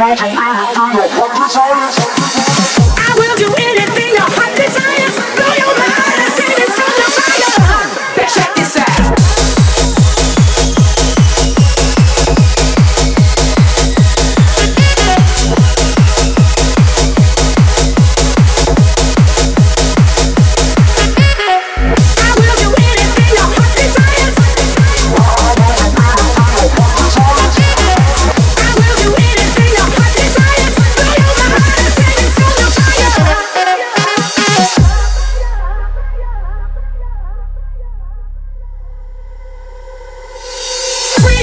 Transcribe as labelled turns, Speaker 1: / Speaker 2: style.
Speaker 1: I will do